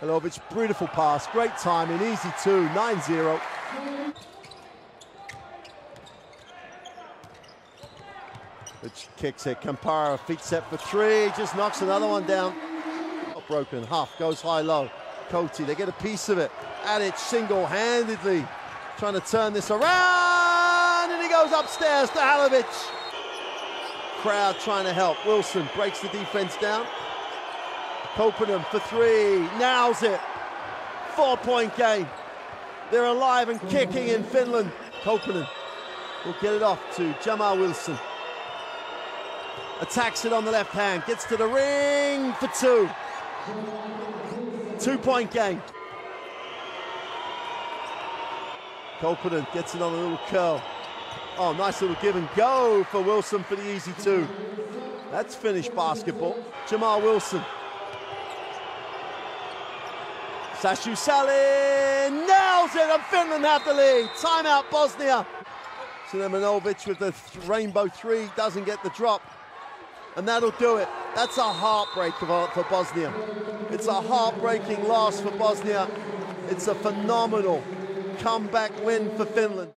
Halovic, beautiful pass, great timing, easy two, 9-0. Which kicks it, Campara, feet set for three, just knocks another one down. Broken, Huff goes high-low. Coty, they get a piece of it. Adic single-handedly trying to turn this around, and he goes upstairs to Halovic. Crowd trying to help. Wilson breaks the defense down. Koponen for three, nails it. Four-point game. They're alive and kicking in Finland. Koponen will get it off to Jamar Wilson. Attacks it on the left hand, gets to the ring for two. Two-point game. Koponen gets it on a little curl. Oh, nice little give and go for Wilson for the easy two. That's finished basketball. Jamar Wilson. Sasu Salin nails it and Finland have the lead. Timeout Bosnia. Sinemanovic with the th rainbow three doesn't get the drop. And that'll do it. That's a heartbreak for, for Bosnia. It's a heartbreaking loss for Bosnia. It's a phenomenal comeback win for Finland.